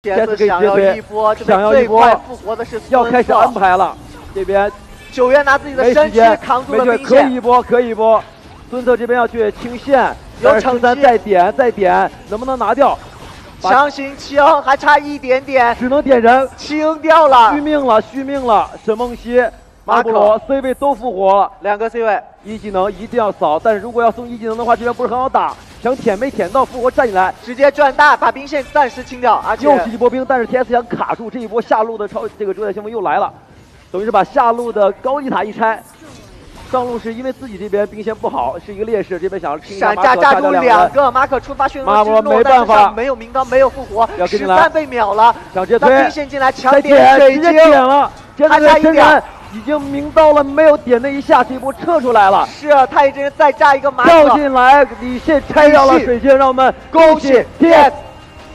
天 TS 子想要一波，这想边最要一波快复活的是要开始安排。了。这边九月拿自己的身躯时间，扛住了兵线，可以一波，可以一波。孙策这边要去清线，有但是十三再点再点，能不能拿掉？强行清，还差一点点，只能点人，清掉了续。命了，续命了。沈梦溪、马布罗 C 位都复活了，两个 C 位，一技能一定要扫，但是如果要送一技能的话，这边不是很好打。想舔没舔到，复活站起来，直接转大，把兵线暂时清掉，而且又是一波兵，但是 TS 想卡住这一波下路的超这个主宰先锋又来了，等于是把下路的高地塔一拆。上路是因为自己这边兵线不好，是一个劣势，这边想要清闪马可炸炸住两个，马可触发迅马博龙之怒，没办法。没有名刀，没有复活要，跟进来。十三被秒了，想直接那兵，线进来抢再点水晶直接，点了，现在还差一点已经明刀了，没有点那一下，这一波撤出来了。是啊，太乙真人再炸一个马跳，进来，李信拆掉了水晶，让我们恭喜 TS